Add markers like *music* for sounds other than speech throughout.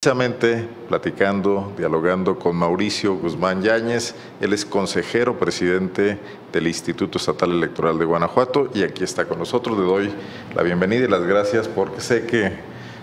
Precisamente platicando, dialogando con Mauricio Guzmán Yáñez, él es consejero presidente del Instituto Estatal Electoral de Guanajuato y aquí está con nosotros. Le doy la bienvenida y las gracias porque sé que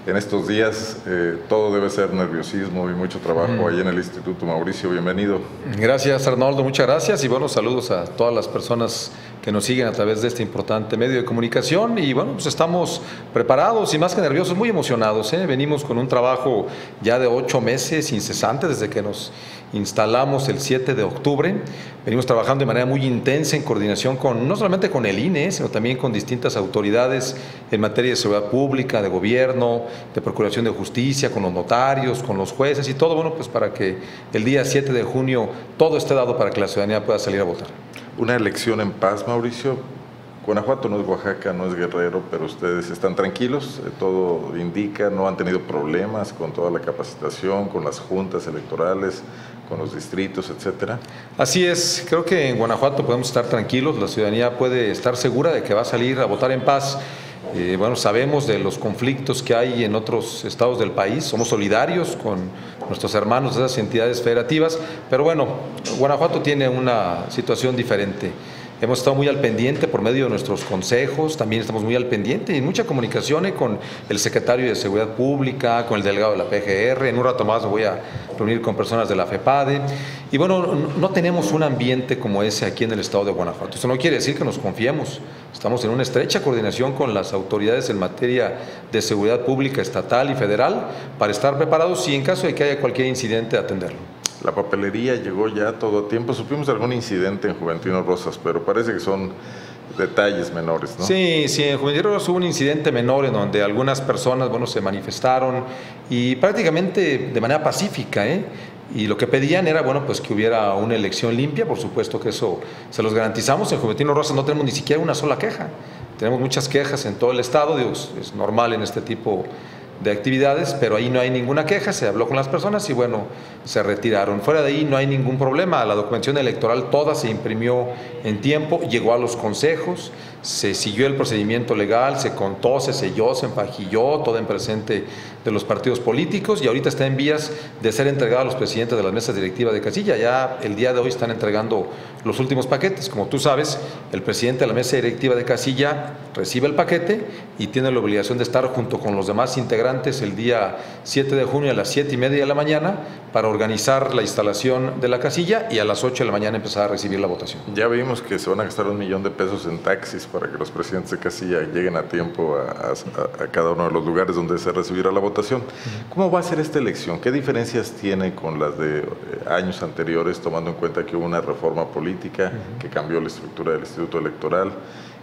en estos días eh, todo debe ser nerviosismo y mucho trabajo ahí en el Instituto. Mauricio, bienvenido. Gracias Arnoldo, muchas gracias y buenos saludos a todas las personas que nos siguen a través de este importante medio de comunicación y bueno, pues estamos preparados y más que nerviosos, muy emocionados. ¿eh? Venimos con un trabajo ya de ocho meses incesante desde que nos instalamos el 7 de octubre. Venimos trabajando de manera muy intensa en coordinación con, no solamente con el INE, sino también con distintas autoridades en materia de seguridad pública, de gobierno, de procuración de justicia, con los notarios, con los jueces y todo, bueno, pues para que el día 7 de junio todo esté dado para que la ciudadanía pueda salir a votar. Una elección en paz, Mauricio. Guanajuato no es Oaxaca, no es Guerrero, pero ustedes están tranquilos, eh, todo indica, no han tenido problemas con toda la capacitación, con las juntas electorales, con los distritos, etcétera. Así es, creo que en Guanajuato podemos estar tranquilos, la ciudadanía puede estar segura de que va a salir a votar en paz. Eh, bueno, sabemos de los conflictos que hay en otros estados del país, somos solidarios con nuestros hermanos de esas entidades federativas, pero bueno, Guanajuato tiene una situación diferente. Hemos estado muy al pendiente por medio de nuestros consejos, también estamos muy al pendiente y mucha comunicación con el secretario de Seguridad Pública, con el delegado de la PGR. En un rato más me voy a reunir con personas de la FEPADE. Y bueno, no tenemos un ambiente como ese aquí en el estado de Guanajuato. Eso no quiere decir que nos confiemos. Estamos en una estrecha coordinación con las autoridades en materia de seguridad pública estatal y federal para estar preparados y en caso de que haya cualquier incidente atenderlo. La papelería llegó ya todo tiempo. Supimos algún incidente en Juventino Rosas, pero parece que son detalles menores, ¿no? Sí, sí, en Juventino Rosas hubo un incidente menor en donde algunas personas, bueno, se manifestaron y prácticamente de manera pacífica, ¿eh? Y lo que pedían era, bueno, pues que hubiera una elección limpia, por supuesto que eso se los garantizamos. En Juventino Rosas no tenemos ni siquiera una sola queja. Tenemos muchas quejas en todo el estado, digo, es normal en este tipo de actividades, pero ahí no hay ninguna queja, se habló con las personas y bueno, se retiraron. Fuera de ahí no hay ningún problema, la documentación electoral toda se imprimió en tiempo, llegó a los consejos, se siguió el procedimiento legal, se contó, se selló, se empajilló, todo en presente de los partidos políticos y ahorita está en vías de ser entregada a los presidentes de las mesas directivas de Casilla. Ya el día de hoy están entregando los últimos paquetes. Como tú sabes, el presidente de la mesa directiva de Casilla recibe el paquete y tiene la obligación de estar junto con los demás integrantes el día 7 de junio a las 7 y media de la mañana para organizar la instalación de la casilla y a las 8 de la mañana empezar a recibir la votación. Ya vimos que se van a gastar un millón de pesos en taxis para que los presidentes de casilla lleguen a tiempo a, a cada uno de los lugares donde se recibirá la votación ¿Cómo va a ser esta elección? ¿Qué diferencias tiene con las de eh, años anteriores, tomando en cuenta que hubo una reforma política que cambió la estructura del Instituto Electoral?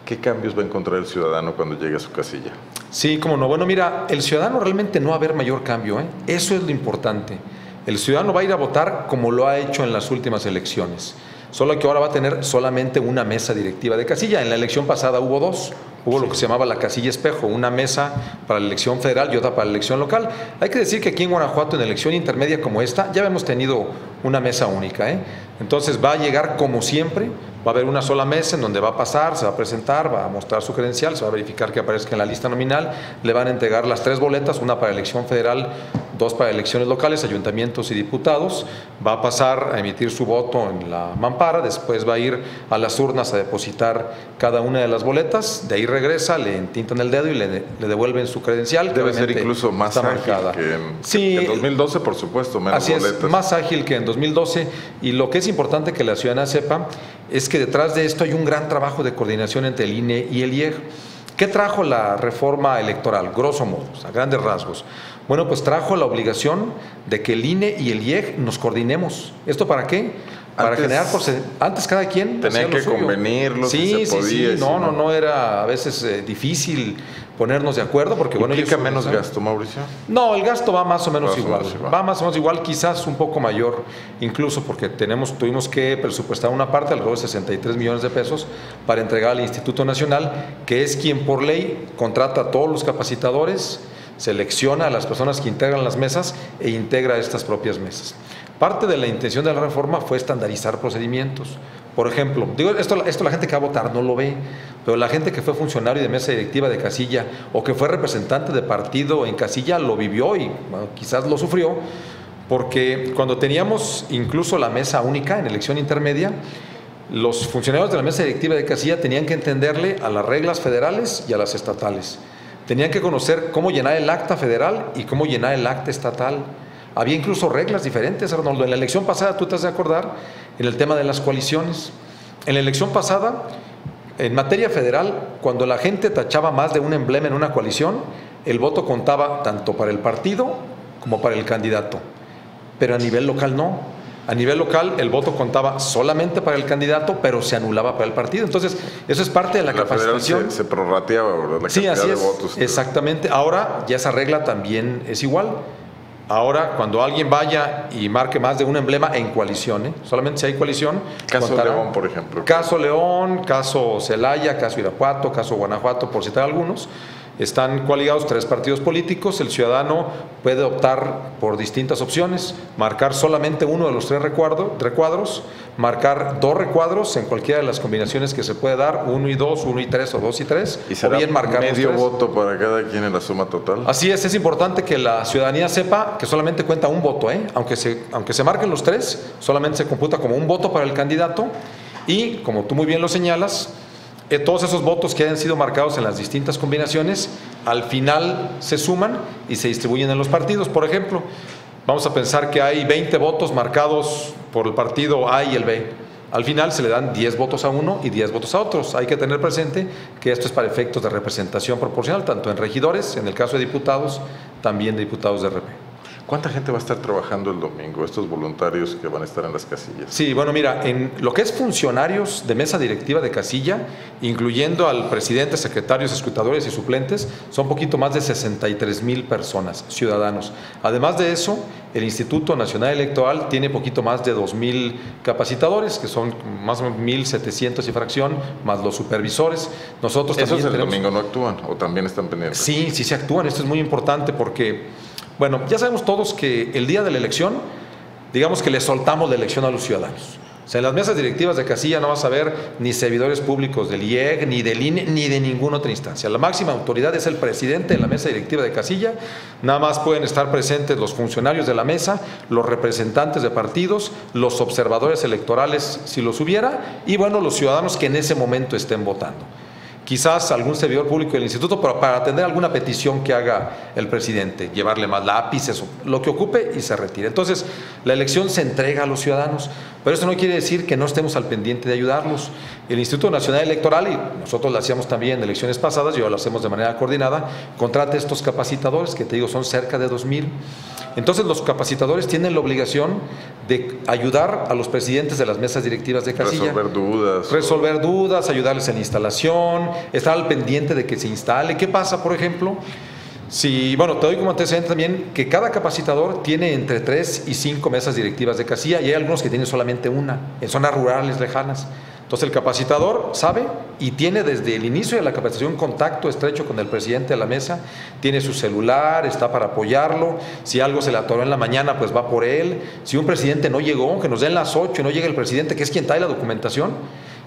¿Qué cambios va a encontrar el ciudadano cuando llegue a su casilla? Sí, como no. Bueno, mira, el ciudadano realmente no va a haber mayor cambio. ¿eh? Eso es lo importante. El ciudadano va a ir a votar como lo ha hecho en las últimas elecciones. Solo que ahora va a tener solamente una mesa directiva de casilla. En la elección pasada hubo dos Hubo lo que se llamaba la casilla espejo, una mesa para la elección federal y otra para la elección local. Hay que decir que aquí en Guanajuato, en elección intermedia como esta, ya hemos tenido una mesa única. ¿eh? Entonces va a llegar como siempre, va a haber una sola mesa en donde va a pasar, se va a presentar, va a mostrar su credencial, se va a verificar que aparezca en la lista nominal, le van a entregar las tres boletas, una para elección federal, dos para elecciones locales, ayuntamientos y diputados, va a pasar a emitir su voto en la mampara, después va a ir a las urnas a depositar cada una de las boletas, de ahí regresa, le entintan el dedo y le, devuelven su credencial. Debe ser incluso más ágil que en, sí, en 2012, por supuesto, menos así Es, más ágil que en 2012 y lo que es importante que la ciudadana sepa es que detrás de esto hay un gran trabajo de coordinación entre el INE y el IEG. ¿Qué trajo la reforma electoral? Grosso modo, a grandes rasgos. Bueno, pues trajo la obligación de que el INE y el IEG nos coordinemos. ¿Esto para qué? Para generar antes cada quien tenía que convenirlo sí, sí, sí, no, no, no era a veces eh, difícil ponernos de acuerdo porque bueno, ¿Implica menos gasto, Mauricio? No, el gasto va más o menos igual. Va más o menos igual, quizás un poco mayor, incluso porque tenemos tuvimos que presupuestar una parte, alrededor de 63 millones de pesos para entregar al Instituto Nacional, que es quien por ley contrata a todos los capacitadores selecciona a las personas que integran las mesas e integra estas propias mesas. Parte de la intención de la reforma fue estandarizar procedimientos. Por ejemplo, digo, esto, esto la gente que va a votar no lo ve, pero la gente que fue funcionario de mesa directiva de casilla o que fue representante de partido en casilla lo vivió y quizás lo sufrió, porque cuando teníamos incluso la mesa única en elección intermedia, los funcionarios de la mesa directiva de casilla tenían que entenderle a las reglas federales y a las estatales. Tenían que conocer cómo llenar el acta federal y cómo llenar el acta estatal. Había incluso reglas diferentes, Arnoldo. En la elección pasada, tú te has de acordar, en el tema de las coaliciones. En la elección pasada, en materia federal, cuando la gente tachaba más de un emblema en una coalición, el voto contaba tanto para el partido como para el candidato. Pero a nivel local no. A nivel local el voto contaba solamente para el candidato, pero se anulaba para el partido. Entonces, eso es parte de la, la capacitación. Se, se, prorrateaba la sí, así es, votos. Exactamente. Ahora ya esa regla también es igual. Ahora, cuando alguien vaya y marque más de un emblema en coalición, ¿eh? solamente si hay coalición. Caso León, por ejemplo. Caso León, caso Celaya, caso Irapuato, caso Guanajuato, por citar algunos están coaligados tres partidos políticos, el ciudadano puede optar por distintas opciones, marcar solamente uno de los tres recuadros, marcar dos recuadros en cualquiera de las combinaciones que se puede dar, uno y dos, uno y tres o dos y tres, ¿Y será o bien marcar medio voto para cada quien en la suma total. Así es, es importante que la ciudadanía sepa que solamente cuenta un voto, ¿eh? aunque, se, aunque se marquen los tres, solamente se computa como un voto para el candidato y, como tú muy bien lo señalas, todos esos votos que hayan sido marcados en las distintas combinaciones, al final se suman y se distribuyen en los partidos. Por ejemplo, vamos a pensar que hay 20 votos marcados por el partido A y el B. Al final se le dan 10 votos a uno y 10 votos a otros. Hay que tener presente que esto es para efectos de representación proporcional, tanto en regidores, en el caso de diputados, también de diputados de RP. ¿Cuánta gente va a estar trabajando el domingo, estos voluntarios que van a estar en las casillas? Sí, bueno, mira, en lo que es funcionarios de mesa directiva de casilla, incluyendo al presidente, secretarios, escrutadores y suplentes, son poquito más de 63 mil personas, ciudadanos. Además de eso, el Instituto Nacional Electoral tiene poquito más de 2 mil capacitadores, que son más o menos 1.700 y fracción, más los supervisores. Nosotros ¿Esos también el domingo no actúan o también están pendientes? Sí, sí se actúan. Esto es muy importante porque bueno, ya sabemos todos que el día de la elección, digamos que le soltamos la elección a los ciudadanos. O sea, en las mesas directivas de casilla no vas a ver ni servidores públicos del IEG, ni del INE, ni de ninguna otra instancia. La máxima autoridad es el presidente de la mesa directiva de casilla. Nada más pueden estar presentes los funcionarios de la mesa, los representantes de partidos, los observadores electorales, si los hubiera, y bueno, los ciudadanos que en ese momento estén votando quizás algún servidor público del instituto para, para atender alguna petición que haga el presidente, llevarle más lápices, lo que ocupe y se retire. Entonces, la elección se entrega a los ciudadanos, pero eso no quiere decir que no estemos al pendiente de ayudarlos. El Instituto Nacional Electoral, y nosotros lo hacíamos también en elecciones pasadas, y ahora lo hacemos de manera coordinada, contrata estos capacitadores, que te digo son cerca de 2.000. Entonces los capacitadores tienen la obligación de ayudar a los presidentes de las mesas directivas de casilla. Resolver dudas. Resolver dudas, ayudarles en la instalación, estar al pendiente de que se instale. ¿Qué pasa, por ejemplo? Si, bueno, te doy como antecedente también que cada capacitador tiene entre tres y cinco mesas directivas de casilla y hay algunos que tienen solamente una, en zonas rurales lejanas. Entonces el capacitador sabe y tiene desde el inicio de la capacitación contacto estrecho con el presidente de la mesa, tiene su celular, está para apoyarlo, si algo se le atoró en la mañana, pues va por él, si un presidente no llegó, que nos den las 8 y no llega el presidente, que es quien trae la documentación,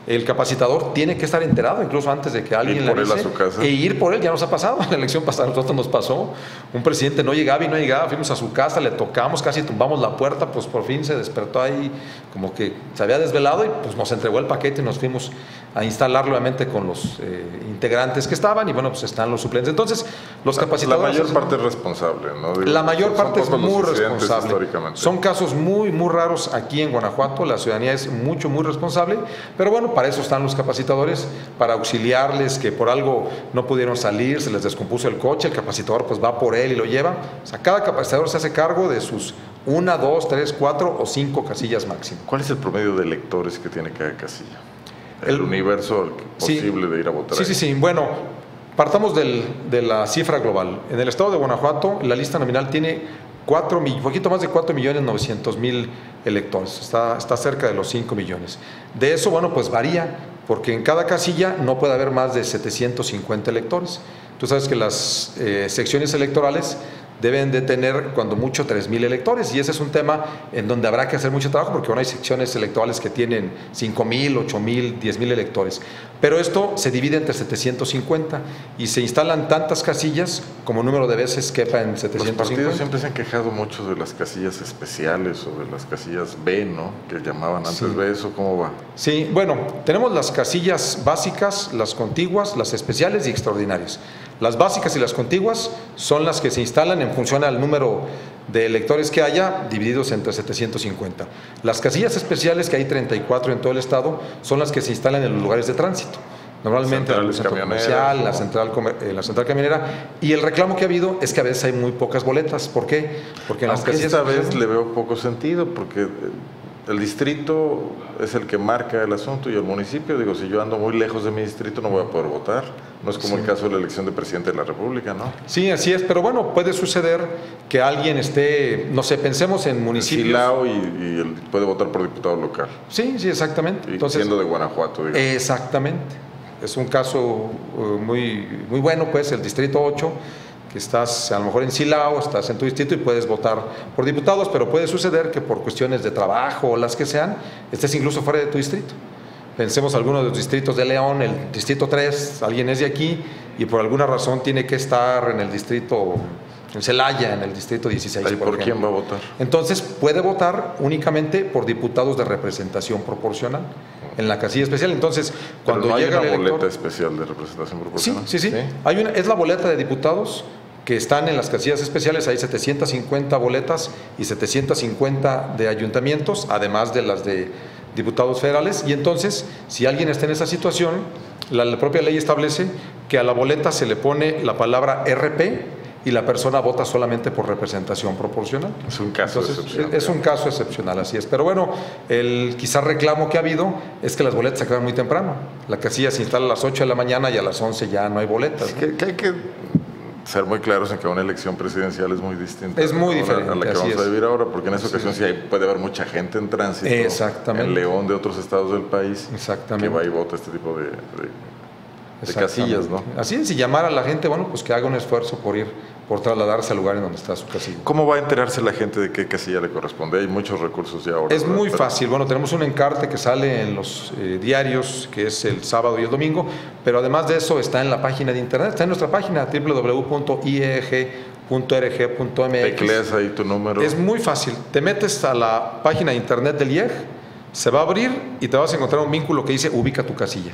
el capacitador tiene que estar enterado, incluso antes de que alguien le avise, e ir por él, ya nos ha pasado, en *laughs* la elección pasada nosotros nos pasó, un presidente no llegaba y no llegaba, fuimos a su casa, le tocamos, casi tumbamos la puerta, pues por fin se despertó ahí, como que se había desvelado y pues nos entregó el paquete y nos fuimos a instalarlo obviamente con los eh, integrantes que estaban y bueno, pues están los suplentes. Entonces, los capacitadores... La mayor parte es responsable, ¿no? la mayor parte es muy responsable. Son casos muy, muy raros aquí en Guanajuato, la ciudadanía es mucho, muy responsable, pero bueno, para eso están los capacitadores, para auxiliarles que por algo no pudieron salir, se les descompuso el coche, el capacitador pues va por él y lo lleva. O sea, cada capacitador se hace cargo de sus una, dos, tres, cuatro o cinco casillas máximo. ¿Cuál es el promedio de electores que tiene cada casilla? El, universo posible de ir a votar. Sí, sí, sí. Bueno, partamos del, de la cifra global. En el estado de Guanajuato, la lista nominal tiene cuatro, poquito más de 4 millones 900 mil electores. Está, está cerca de los 5 millones. De eso, bueno, pues varía, porque en cada casilla no puede haber más de 750 electores. Tú sabes que las eh, secciones electorales deben de tener cuando mucho 3.000 electores y ese es un tema en donde habrá que hacer mucho trabajo porque bueno, hay secciones electorales que tienen 5.000, 8.000, 10.000 electores. Pero esto se divide entre 750 y se instalan tantas casillas como número de veces quepa en 750. Los partidos siempre se han quejado mucho de las casillas especiales o de las casillas B, ¿no? Que llamaban antes B, ¿eso cómo va? Sí, bueno, tenemos las casillas básicas, las contiguas, las especiales y extraordinarias. Las básicas y las contiguas son las que se instalan en función al número de electores que haya, divididos entre 750. Las casillas especiales, que hay 34 en todo el estado, son las que se instalan en los lugares de tránsito. Normalmente en el centro comercial, la central, eh, la central camionera. Y el reclamo que ha habido es que a veces hay muy pocas boletas. ¿Por qué? Porque en las casillas esta vez le veo poco sentido, porque eh, el distrito es el que marca el asunto y el municipio, digo, si yo ando muy lejos de mi distrito no voy a poder votar. No es como el caso de la elección de presidente de la República, ¿no? Sí, así es, pero bueno, puede suceder que alguien esté, no sé, pensemos en municipios. Silao y, y puede votar por diputado local. Sí, sí, exactamente. Entonces, siendo de Guanajuato, digamos. Exactamente. Es un caso uh, muy, muy bueno, pues, el distrito 8 estás a lo mejor en Silao, estás en tu distrito y puedes votar por diputados, pero puede suceder que por cuestiones de trabajo o las que sean, estés incluso fuera de tu distrito. Pensemos algunos de los distritos de León, el distrito 3, alguien es de aquí y por alguna razón tiene que estar en el distrito, en Celaya, en el distrito 16. ¿Y por, quién va a votar? Entonces puede votar únicamente por diputados de representación proporcional en la casilla especial. Entonces, cuando no hay llega una boleta especial de representación proporcional. Sí, sí, sí. Hay una, es la boleta de diputados que están en las casillas especiales, hay 750 boletas y 750 de ayuntamientos, además de las de diputados federales. Y entonces, si alguien está en esa situación, la, propia ley establece que a la boleta se le pone la palabra RP y la persona vota solamente por representación proporcional. Es un caso excepcional. Es un caso excepcional, así es. Pero bueno, el quizás reclamo que ha habido es que las boletas se acaban muy temprano. La casilla se instala a las 8 de la mañana y a las 11 ya no hay boletas. que hay que ser muy claros en que una elección presidencial es muy distinta es muy diferente, a la que vamos a vivir ahora, porque en esa ocasión sí, puede haber mucha gente en tránsito Exactamente. en León de otros estados del país Exactamente. que va y vota este tipo de, de casillas, ¿no? Así es, y llamar a la gente, bueno, pues que haga un esfuerzo por ir por trasladarse al lugar en donde está su casilla. ¿Cómo va a enterarse la gente de qué casilla le corresponde? Hay muchos recursos ya ahora. Es muy fácil. Bueno, tenemos un encarte que sale en los eh, diarios, que es el sábado y el domingo, pero además de eso está en la página de internet, está en nuestra página www.ieg.rg.mx. Tecleas ahí tu número. Es muy fácil. Te metes a la página de internet del IEG, se va a abrir y te vas a encontrar un vínculo que dice ubica tu casilla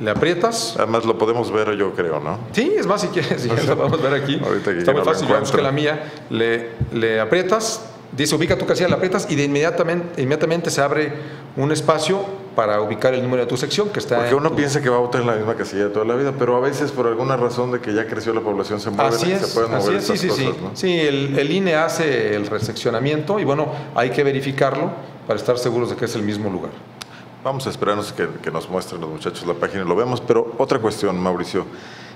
le aprietas. Además lo podemos ver yo creo, ¿no? Sí, es más si quieres, si lo podemos ver aquí. Está muy fácil, busqué la mía, le, le aprietas, dice ubica tu casilla, le aprietas y de inmediatamente, inmediatamente se abre un espacio para ubicar el número de tu sección que está Porque uno piensa que va a votar en la misma casilla toda la vida, pero a veces por alguna razón de que ya creció la población se mueve, así se pueden mover sí, sí, sí. Sí, el, el INE hace el reseccionamiento y bueno, hay que verificarlo para estar seguros de que es el mismo lugar. Vamos a esperarnos que, que, nos muestren los muchachos la página y lo vemos, pero otra cuestión, Mauricio,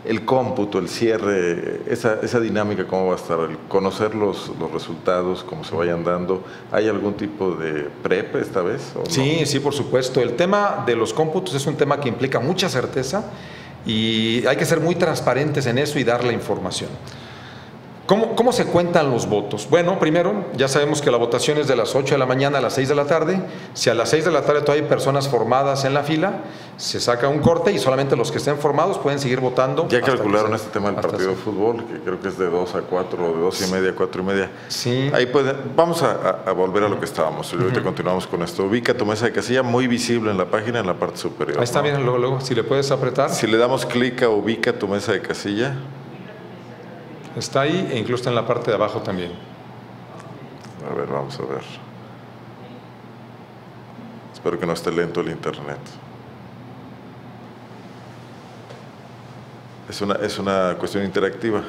el cómputo, el cierre, esa, esa dinámica, ¿cómo va a estar? El conocer los, los resultados, cómo se vayan dando, ¿hay algún tipo de PREP esta vez? sí, sí, por supuesto. El tema de los cómputos es un tema que implica mucha certeza y hay que ser muy transparentes en eso y dar la información. ¿Cómo, se cuentan los votos? Bueno, primero, ya sabemos que la votación es de las 8 de la mañana a las 6 de la tarde. Si a las 6 de la tarde todavía hay personas formadas en la fila, se saca un corte y solamente los que estén formados pueden seguir votando. Ya calcularon este tema del partido de fútbol, que creo que es de 2 a 4, de 2 y media a 4 y media. Sí. Ahí puede, vamos a, volver a lo que estábamos. Y ahorita continuamos con esto. Ubica tu mesa de casilla muy visible en la página, en la parte superior. Ahí está bien, luego, luego, si le puedes apretar. Si le damos clic a ubica tu mesa de casilla. Está ahí e incluso está en la parte de abajo también. A ver, vamos a ver. Espero que no esté lento el internet. Es una, es una cuestión interactiva.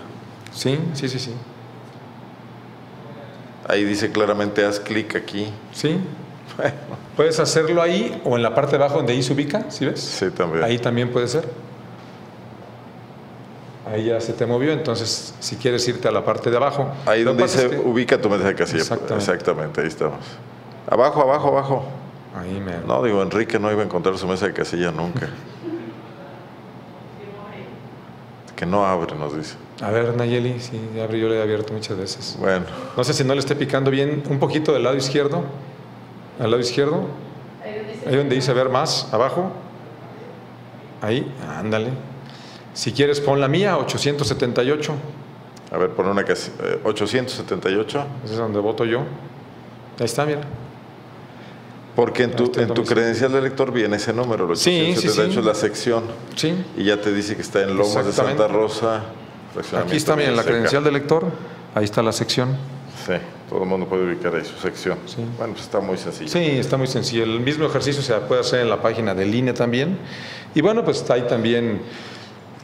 Sí, sí, sí, sí. Ahí dice claramente haz clic aquí. Sí. *laughs* Puedes hacerlo ahí o en la parte de abajo donde ahí se ubica, ¿sí ves? Sí, también. Ahí también puede ser ahí ya se te movió, entonces si quieres irte a la parte de abajo. Ahí donde dice ubica tu mesa de casilla. Exactamente. ahí estamos. Abajo, abajo, abajo. Ahí me... No, digo, Enrique no iba a encontrar su mesa de casilla nunca. que no abre, nos dice. A ver, Nayeli, sí, abre, yo le he abierto muchas veces. Bueno. No sé si no le esté picando bien un poquito del lado izquierdo. Al lado izquierdo. Ahí donde dice ver más, abajo. Ahí, ándale. Si quieres, pon la mía, 878. A ver, pon una que 878. Ese es donde voto yo. Ahí está, mira. Porque en tu, en tu credencial de elector viene ese número, el 878 sí, es la sección. Sí. Y ya te dice que está en Lomas de Santa Rosa. Aquí está, mira, en la credencial de elector. Ahí está la sección. Sí, todo el mundo puede ubicar ahí su sección. Sí. Bueno, pues está muy sencillo. Sí, está muy sencillo. El mismo ejercicio se puede hacer en la página de línea también. Y bueno, pues está ahí también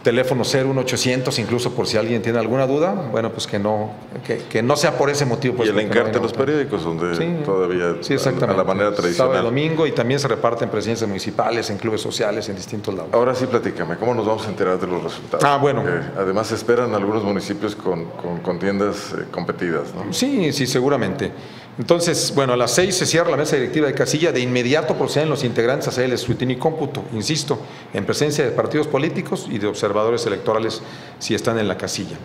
teléfono 01800, incluso por si alguien tiene alguna duda, bueno, pues que no, que, no sea por ese motivo. Pues y el encarte de los periódicos, donde todavía sí, exactamente. A, la manera tradicional. Sábado domingo y también se reparte en presidencias municipales, en clubes sociales, en distintos lados. Ahora sí, platícame, ¿cómo nos vamos a enterar de los resultados? Ah, bueno. además, esperan algunos municipios con, con contiendas eh, competidas, ¿no? Sí, sí, seguramente. Entonces, bueno, a las seis se cierra la mesa directiva de casilla, de inmediato proceden los integrantes a hacer el escrutinio y cómputo, insisto, en presencia de partidos políticos y de observadores electorales si están en la casilla.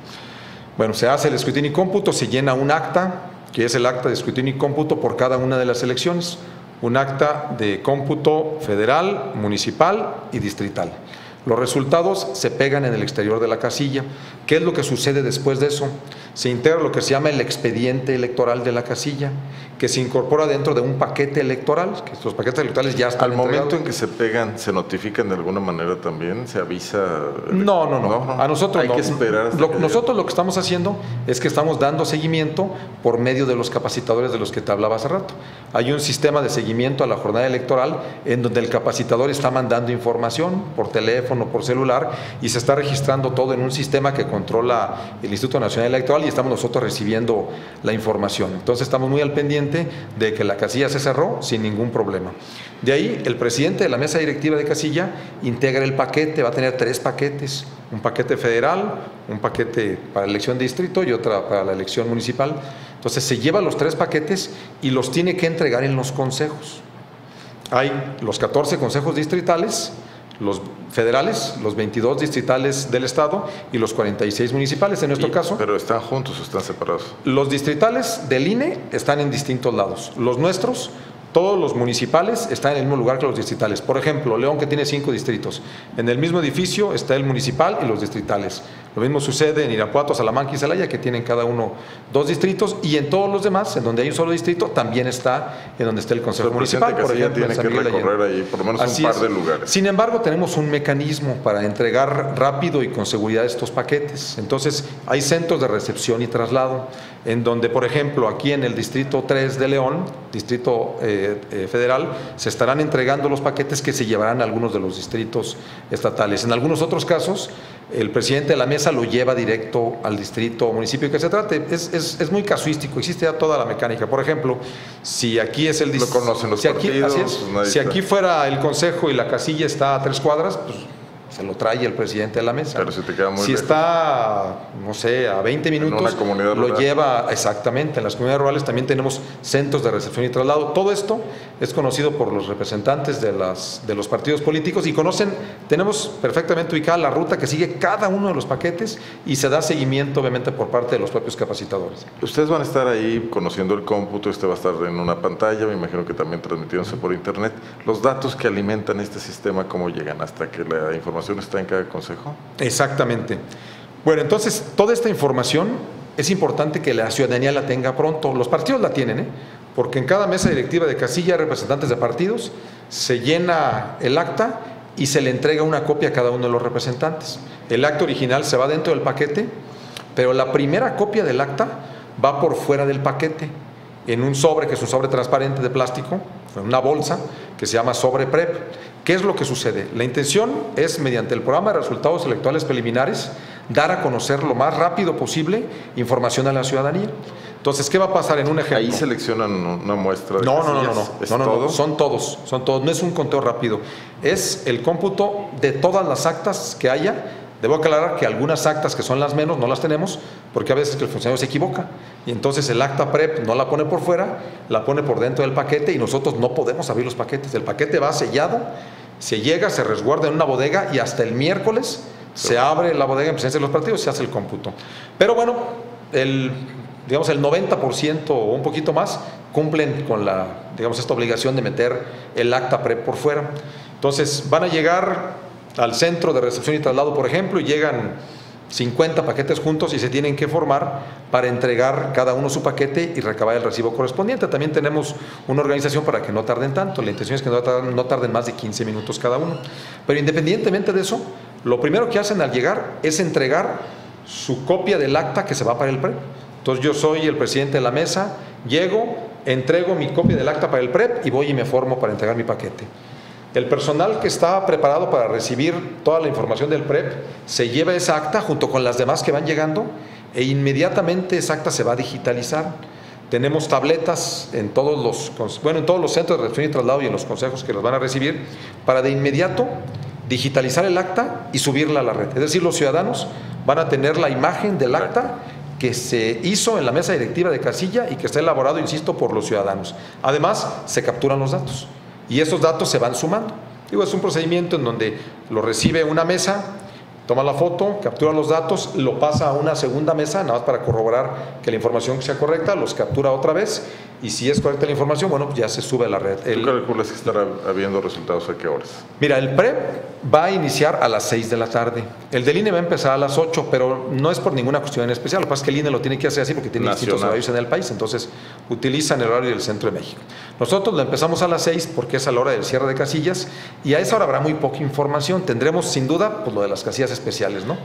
Bueno, se hace el escrutinio y cómputo, se llena un acta, que es el acta de escrutinio y cómputo por cada una de las elecciones, un acta de cómputo federal, municipal y distrital. Los resultados se pegan en el exterior de la casilla. ¿Qué es lo que sucede después de eso? se integra lo que se llama el expediente electoral de la casilla, que se incorpora dentro de un paquete electoral, que estos paquetes electorales ya están Al momento en que se pegan, ¿se notifican de alguna manera también? ¿Se avisa? No, no, no. A nosotros Hay que esperar. nosotros lo que estamos haciendo es que estamos dando seguimiento por medio de los capacitadores de los que te hablaba hace rato. Hay un sistema de seguimiento a la jornada electoral en donde el capacitador está mandando información por teléfono, por celular, y se está registrando todo en un sistema que controla el Instituto Nacional Electoral y estamos nosotros recibiendo la información. Entonces estamos muy al pendiente de que la casilla se cerró sin ningún problema. De ahí, el presidente de la mesa directiva de casilla integra el paquete, va a tener tres paquetes, un paquete federal, un paquete para elección de distrito y otra para la elección municipal. Entonces se lleva los tres paquetes y los tiene que entregar en los consejos. Hay los 14 consejos distritales, los federales, los 22 distritales del Estado y los 46 municipales en nuestro caso. ¿Pero están juntos o están separados? Los distritales del INE están en distintos lados. Los nuestros todos los municipales están en el mismo lugar que los distritales. Por ejemplo, León que tiene cinco distritos. En el mismo edificio está el municipal y los distritales. Lo mismo sucede en Irapuato, Salamanca y Celaya, que tienen cada uno dos distritos. Y en todos los demás, en donde hay un solo distrito, también está en donde está el Consejo Municipal. Por ejemplo, tiene que recorrer ahí por lo menos un par de lugares. Sin embargo, tenemos un mecanismo para entregar rápido y con seguridad estos paquetes. Entonces, hay centros de recepción y traslado, en donde, por ejemplo, aquí en el Distrito 3 de León, Distrito... Eh, eh, federal, se estarán entregando los paquetes que se llevarán a algunos de los distritos estatales. En algunos otros casos, el presidente de la mesa lo lleva directo al distrito o municipio que se trate. Es, es, muy casuístico, existe ya toda la mecánica. Por ejemplo, si aquí es el distrito. si aquí, si aquí fuera el consejo y la casilla está a tres cuadras, pues se lo trae el presidente de la mesa. Pero si te queda muy Si está, no sé, a 20 minutos, lo lleva exactamente. En las comunidades rurales también tenemos centros de recepción y traslado. Todo esto es conocido por los representantes de, las, de los partidos políticos y conocen, tenemos perfectamente ubicada la ruta que sigue cada uno de los paquetes y se da seguimiento obviamente por parte de los propios capacitadores. Ustedes van a estar ahí conociendo el cómputo, este va a estar en una pantalla, me imagino que también transmitiéndose por internet. Los datos que alimentan este sistema, ¿cómo llegan hasta que la información está en cada consejo? Exactamente. Bueno, entonces toda esta información es importante que la ciudadanía la tenga pronto. Los partidos la tienen, ¿eh? porque en cada mesa directiva de casilla representantes de partidos, se llena el acta y se le entrega una copia a cada uno de los representantes. El acta original se va dentro del paquete, pero la primera copia del acta va por fuera del paquete, en un sobre, que es un sobre transparente de plástico, una bolsa, que se llama sobre PREP. ¿Qué es lo que sucede? La intención es, mediante el programa de resultados electorales preliminares, dar a conocer lo más rápido posible información a la ciudadanía. Entonces, ¿qué va a pasar en un ejemplo? Ahí seleccionan una muestra de no, no, no, no, no, no, no, son todos, son todos, no es un conteo rápido, es el cómputo de todas las actas que haya. Debo aclarar que algunas actas que son las menos no las tenemos porque a veces que el funcionario se equivoca y entonces el acta PREP no la pone por fuera, la pone por dentro del paquete y nosotros no podemos abrir los paquetes. El paquete va sellado, se llega, se resguarda en una bodega y hasta el miércoles se abre la bodega en presencia de los partidos y se hace el cómputo. Pero bueno, el, digamos, el 90% o un poquito más cumplen con la, digamos, esta obligación de meter el acta PREP por fuera. Entonces, van a llegar al centro de recepción y traslado, por ejemplo, y llegan 50 paquetes juntos y se tienen que formar para entregar cada uno su paquete y recabar el recibo correspondiente. También tenemos una organización para que no tarden tanto. La intención es que no tarden, más de 15 minutos cada uno. Pero independientemente de eso, lo primero que hacen al llegar es entregar su copia del acta que se va para el PREP. Entonces yo soy el presidente de la mesa, llego, entrego mi copia del acta para el PREP y voy y me formo para entregar mi paquete. El personal que está preparado para recibir toda la información del PREP se lleva esa acta junto con las demás que van llegando e inmediatamente esa acta se va a digitalizar. Tenemos tabletas en todos los, bueno, en todos los centros de recepción y traslado y en los consejos que los van a recibir para de inmediato digitalizar el acta y subirla a la red. Es decir, los ciudadanos van a tener la imagen del acta que se hizo en la mesa directiva de casilla y que está elaborado, insisto, por los ciudadanos. Además, se capturan los datos y esos datos se van sumando. Digo, es un procedimiento en donde lo recibe una mesa, toma la foto, captura los datos, lo pasa a una segunda mesa, nada más para corroborar que la información sea correcta, los captura otra vez y si es correcta la información, bueno, ya se sube a la red. ¿Tú calculas que estará habiendo resultados a qué horas? Mira, el PREP va a iniciar a las 6 de la tarde. El del INE va a empezar a las 8, pero no es por ninguna cuestión en especial. Lo que pasa es que el INE lo tiene que hacer así porque tiene distintos horarios en el país, entonces utilizan el horario del centro de México. Nosotros lo empezamos a las 6 porque es a la hora del cierre de casillas y a esa hora habrá muy poca información. Tendremos sin duda pues, lo de las casillas especiales, ¿no?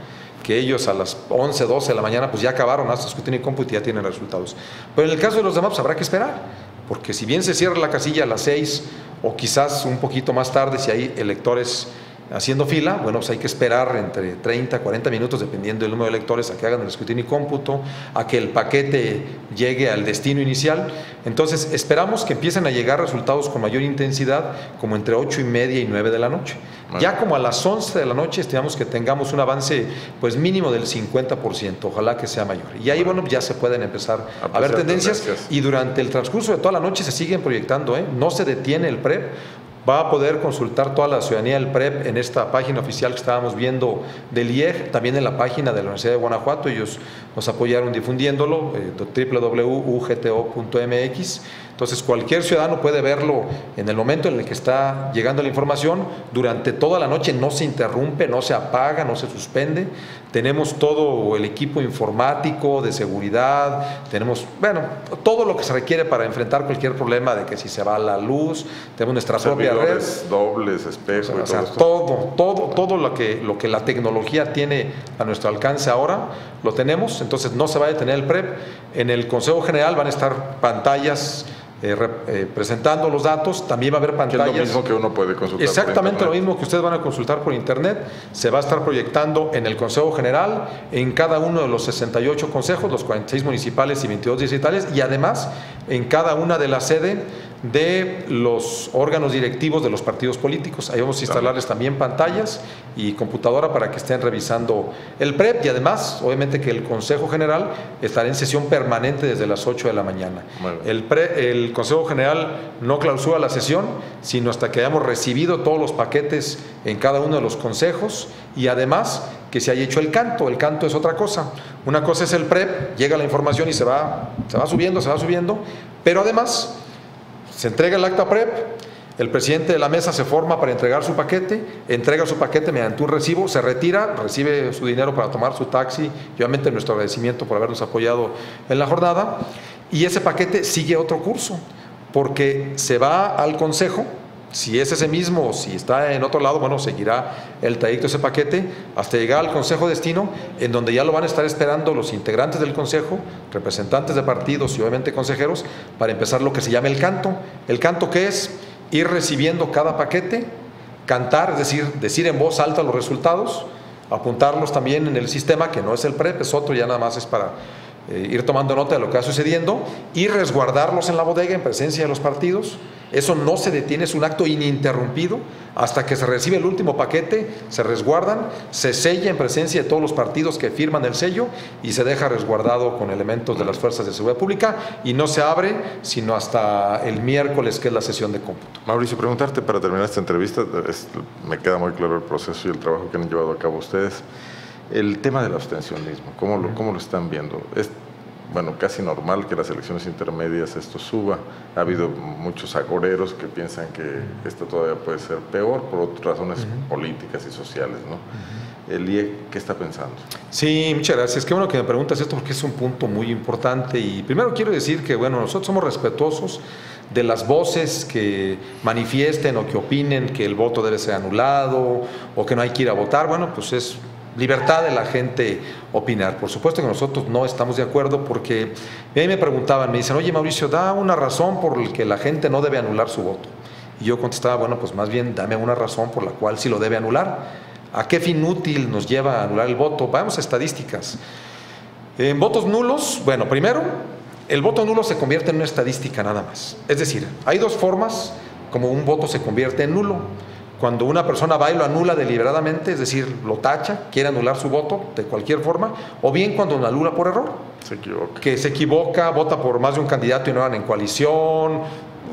que ellos a las 11, 12 de la mañana pues ya acabaron hasta escrutinio y cómputo y ya tienen resultados. Pero en el caso de los demás pues habrá que esperar, porque si bien se cierra la casilla a las 6 o quizás un poquito más tarde si hay electores haciendo fila, bueno, pues hay que esperar entre 30, 40 minutos, dependiendo del número de electores, a que hagan el escrutinio y cómputo, a que el paquete llegue al destino inicial. Entonces, esperamos que empiecen a llegar resultados con mayor intensidad, como entre 8 y media y 9 de la noche. Ya como a las 11 de la noche, estimamos que tengamos un avance, pues mínimo del 50%, ojalá que sea mayor. Y ahí, bueno, ya se pueden empezar a, ver tendencias, y durante el transcurso de toda la noche se siguen proyectando, ¿eh? no se detiene el PREP, va a poder consultar toda la ciudadanía del PREP en esta página oficial que estábamos viendo del IEG, también en la página de la Universidad de Guanajuato, ellos nos apoyaron difundiéndolo, eh, www.ugto.mx. Entonces cualquier ciudadano puede verlo en el momento en el que está llegando la información, durante toda la noche no se interrumpe, no se apaga, no se suspende. Tenemos todo el equipo informático, de seguridad, tenemos, bueno, todo lo que se requiere para enfrentar cualquier problema de que si se va la luz, tenemos nuestra propia red. dobles, espejos, o sea, todo, todo, todo lo que, lo que la tecnología tiene a nuestro alcance ahora, lo tenemos, entonces no se va a detener el PREP. En el Consejo General van a estar pantallas eh, eh, presentando los datos, también va a haber pantallas. es lo mismo que uno puede consultar. Exactamente lo mismo que ustedes van a consultar por internet, se va a estar proyectando en el Consejo General, en cada uno de los 68 consejos, los 46 municipales y 22 distritales, y además en cada una de las sedes de los órganos directivos de los partidos políticos. Ahí vamos a instalarles también pantallas y computadora para que estén revisando el PREP y además, obviamente que el Consejo General estará en sesión permanente desde las 8 de la mañana. El, el Consejo General no clausura la sesión, sino hasta que hayamos recibido todos los paquetes en cada uno de los consejos y además que se haya hecho el canto. El canto es otra cosa. Una cosa es el PREP, llega la información y se va, se va subiendo, se va subiendo, pero además se entrega el acta PREP, el presidente de la mesa se forma para entregar su paquete, entrega su paquete mediante un recibo, se retira, recibe su dinero para tomar su taxi y obviamente nuestro agradecimiento por habernos apoyado en la jornada y ese paquete sigue otro curso porque se va al consejo, si es ese mismo o si está en otro lado, bueno, seguirá el trayecto ese paquete hasta llegar al Consejo Destino, en donde ya lo van a estar esperando los integrantes del Consejo, representantes de partidos y obviamente consejeros, para empezar lo que se llama el canto. El canto que es ir recibiendo cada paquete, cantar, es decir, decir en voz alta los resultados, apuntarlos también en el sistema, que no es el PREP, es otro, ya nada más es para eh, ir tomando nota de lo que va sucediendo y resguardarlos en la bodega en presencia de los partidos Eso no se detiene, es un acto ininterrumpido hasta que se recibe el último paquete, se resguardan, se sella en presencia de todos los partidos que firman el sello y se deja resguardado con elementos de las fuerzas de seguridad pública y no se abre sino hasta el miércoles que es la sesión de cómputo. Mauricio, preguntarte para terminar esta entrevista, me queda muy claro el proceso y el trabajo que han llevado a cabo ustedes. El tema del abstencionismo, ¿cómo lo, cómo lo están viendo? Es, bueno, casi normal que las elecciones intermedias esto suba. Ha habido muchos agoreros que piensan que esto todavía puede ser peor por otras razones políticas y sociales, ¿no? El IE, ¿qué está pensando? Sí, muchas gracias. Qué bueno que me preguntas esto porque es un punto muy importante. Y primero quiero decir que, bueno, nosotros somos respetuosos de las voces que manifiesten o que opinen que el voto debe ser anulado o que no hay que ir a votar. Bueno, pues es libertad de la gente opinar. Por supuesto que nosotros no estamos de acuerdo porque a mí me preguntaban, me dicen, oye Mauricio, da una razón por la que la gente no debe anular su voto. Y yo contestaba, bueno, pues más bien dame una razón por la cual sí lo debe anular. ¿A qué fin útil nos lleva a anular el voto? Vamos a estadísticas. En votos nulos, bueno, primero, el voto nulo se convierte en una estadística nada más. Es decir, hay dos formas como un voto se convierte en nulo cuando una persona va y lo anula deliberadamente, es decir, lo tacha, quiere anular su voto de cualquier forma, o bien cuando lo anula por error. Se equivoca. Que se equivoca, vota por más de un candidato y no van en coalición,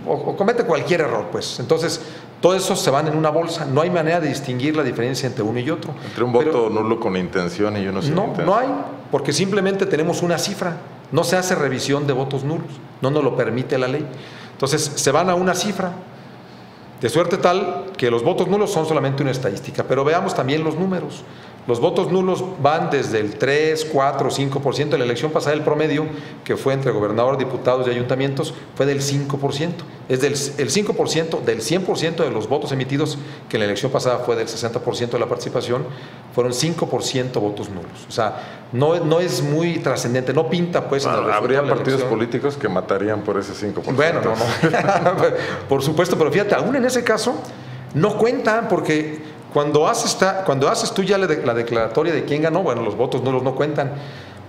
o, comete cualquier error, pues. Entonces, todo eso se van en una bolsa. No hay manera de distinguir la diferencia entre uno y otro. Entre un voto nulo con intención y uno sin no, No, hay, porque simplemente tenemos una cifra. No se hace revisión de votos nulos. No nos lo permite la ley. Entonces, se van a una cifra de suerte tal que los votos nulos son solamente una estadística, pero veamos también los números. Los votos nulos van desde el 3, 4, 5%. En la elección pasada el promedio, que fue entre gobernador, diputados y ayuntamientos, fue del 5%. Es del el 5% del 100% de los votos emitidos, que en la elección pasada fue del 60% de la participación, fueron 5% votos nulos. O sea, no, no es muy trascendente, no pinta pues... habría partidos políticos que matarían por ese 5%. Bueno, no, no. *laughs* por supuesto, pero fíjate, aún en ese caso no cuentan porque cuando haces, cuando haces tú ya la, declaratoria de quién ganó, bueno, los votos nulos no cuentan.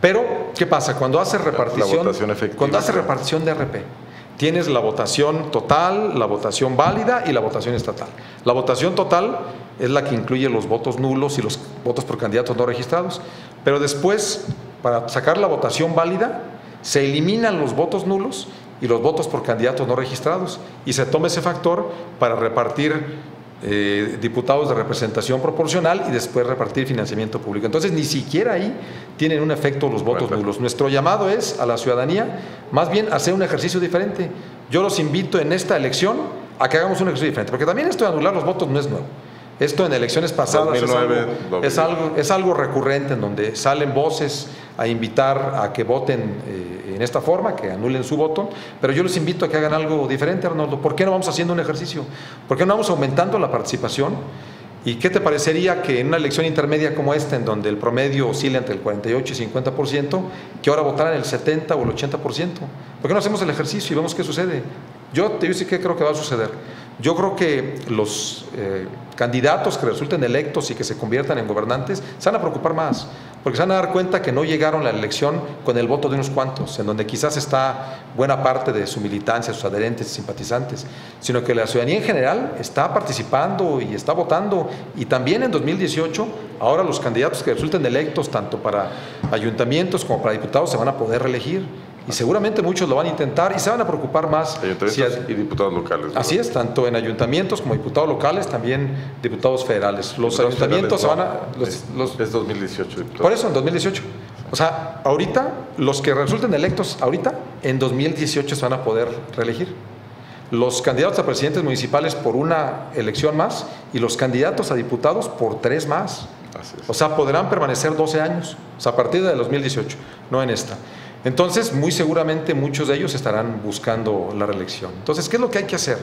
Pero, ¿qué pasa? Cuando haces repartición, cuando haces repartición de RP, tienes la votación total, la votación válida y la votación estatal. La votación total es la que incluye los votos nulos y los votos por candidatos no registrados. Pero después, para sacar la votación válida, se eliminan los votos nulos y los votos por candidatos no registrados y se toma ese factor para repartir eh, diputados de representación proporcional y después repartir financiamiento público. Entonces, ni siquiera ahí tienen un efecto los votos nulos. Nuestro llamado es a la ciudadanía, más bien, hacer un ejercicio diferente. Yo los invito en esta elección a que hagamos un ejercicio diferente, porque también esto de anular los votos no es nuevo. Esto en elecciones pasadas es, algo, es, algo, recurrente en donde salen voces a invitar a que voten eh, en esta forma, que anulen su voto, pero yo les invito a que hagan algo diferente, Arnoldo. ¿Por qué no vamos haciendo un ejercicio? ¿Por qué no vamos aumentando la participación? ¿Y qué te parecería que en una elección intermedia como esta, en donde el promedio oscila entre el 48 y 50%, que ahora votaran el 70 o el 80%? ¿Por qué no hacemos el ejercicio y vemos qué sucede? Yo te digo sí que creo que va a suceder. Yo creo que los eh, candidatos que resulten electos y que se conviertan en gobernantes se van a preocupar más, porque se van a dar cuenta que no llegaron a la elección con el voto de unos cuantos, en donde quizás está buena parte de su militancia, sus adherentes y simpatizantes, sino que la ciudadanía en general está participando y está votando. Y también en 2018, ahora los candidatos que resulten electos, tanto para ayuntamientos como para diputados, se van a poder reelegir. Y seguramente muchos lo van a intentar y se van a preocupar más. Ayuntamientos y diputados locales. Así es, tanto en ayuntamientos como diputados locales, también diputados federales. Los ayuntamientos se van a... es 2018. Diputados. Por eso, en 2018. O sea, ahorita, los que resulten electos ahorita, en 2018 se van a poder reelegir. Los candidatos a presidentes municipales por una elección más y los candidatos a diputados por tres más. O sea, podrán permanecer 12 años, o sea, a partir de 2018, no en esta. Entonces, muy seguramente muchos de ellos estarán buscando la reelección. Entonces, ¿qué es lo que hay que hacer?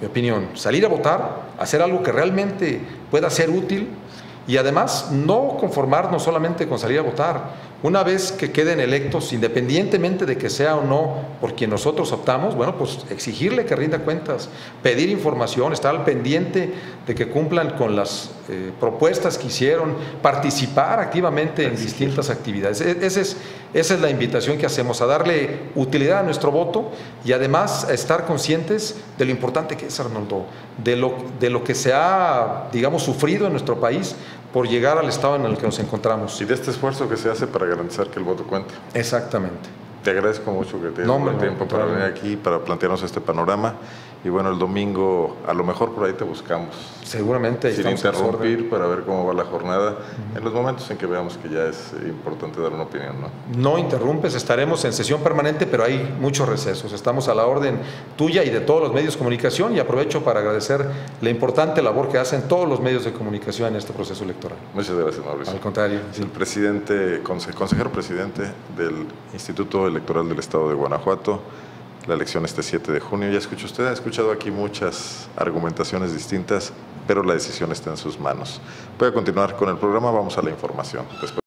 Mi opinión, salir a votar, hacer algo que realmente pueda ser útil y además no conformarnos solamente con salir a votar. Una vez que queden electos, independientemente de que sea o no por quien nosotros optamos, bueno, pues exigirle que rinda cuentas, pedir información, estar al pendiente de que cumplan con las eh, propuestas que hicieron, participar activamente en distintas actividades. E, esa es, esa es la invitación que hacemos, a darle utilidad a nuestro voto y además a estar conscientes de lo importante que es, Arnoldo, de lo, de lo que se ha, digamos, sufrido en nuestro país por llegar al estado en el que nos encontramos. Y de este esfuerzo que se hace para garantizar que el voto cuente. Exactamente. Te agradezco mucho que te hayas el tiempo para venir aquí, para plantearnos este panorama. Y bueno, el domingo a lo mejor por ahí te buscamos. Seguramente. Sin interrumpir para ver cómo va la jornada en los momentos en que veamos que ya es importante dar una opinión. ¿no? no interrumpes, estaremos en sesión permanente, pero hay muchos recesos. Estamos a la orden tuya y de todos los medios de comunicación y aprovecho para agradecer la importante labor que hacen todos los medios de comunicación en este proceso electoral. Muchas gracias, Mauricio. Al contrario. El presidente, consejero presidente del Instituto Electoral del Estado de Guanajuato la elección este 7 de junio. Ya escuchó usted, ha escuchado aquí muchas argumentaciones distintas, pero la decisión está en sus manos. Voy a continuar con el programa, vamos a la información.